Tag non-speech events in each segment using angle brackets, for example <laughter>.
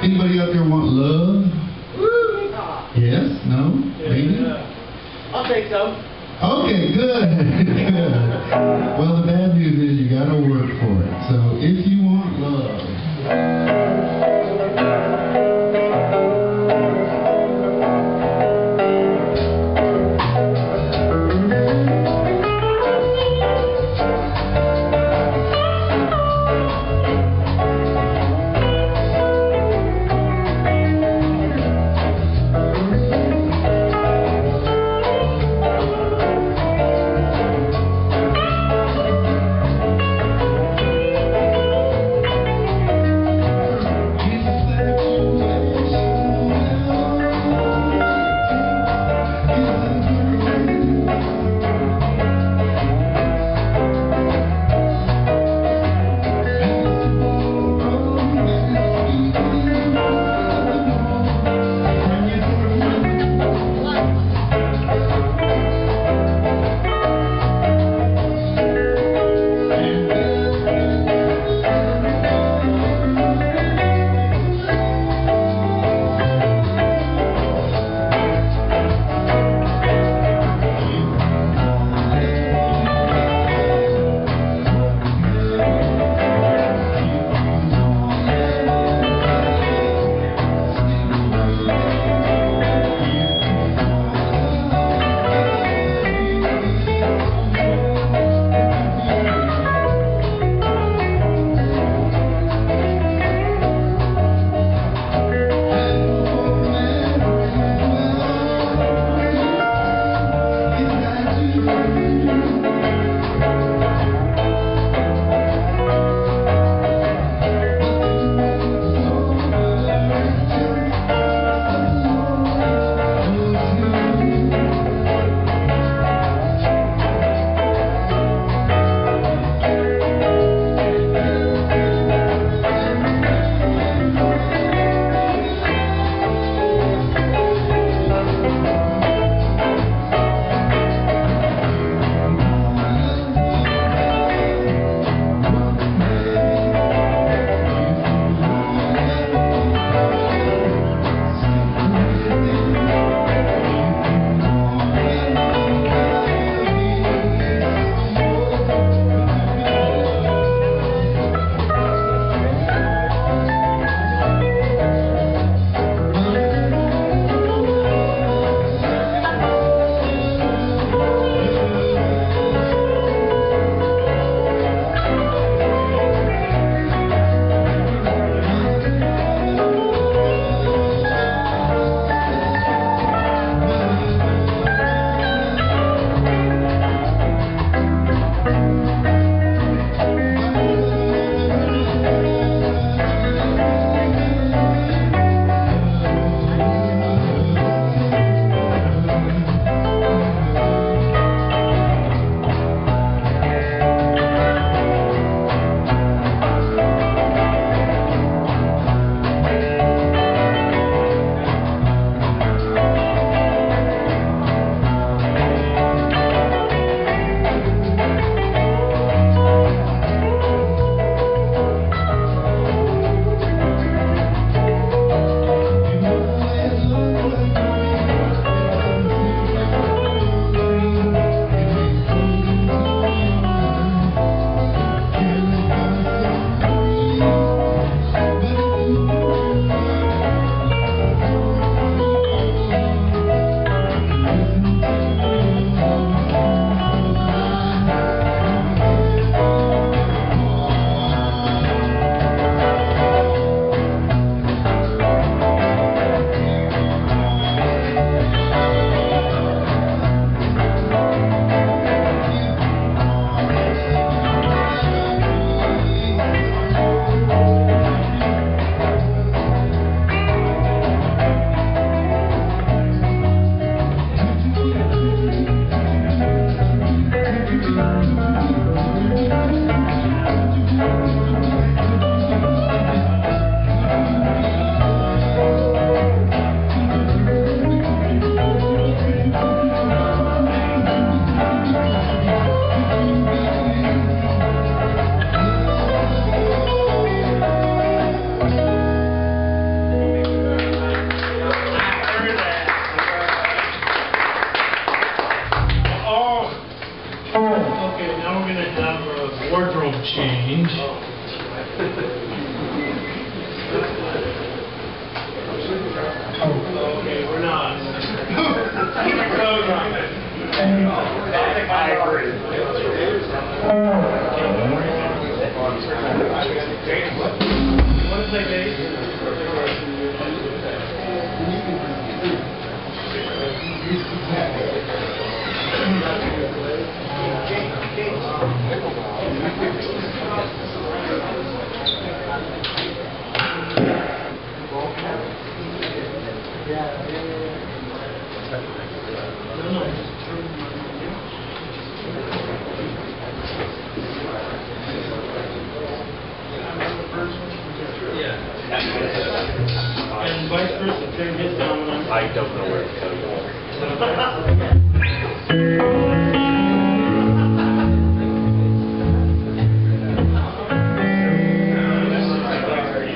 Anybody out there want love? Yes? No? Maybe? I'll take some. Okay, good. good. <laughs> Well, the bad news is you gotta work for it. So if you want love, And vice versa, turn his down when I'm. I don't know where to go.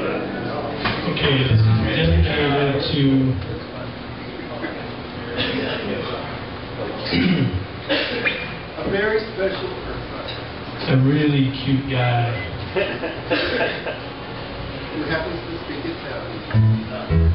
Okay, this is dedicated to A very special person. a really cute guy. <laughs> Who happens to speak Italian. Amen.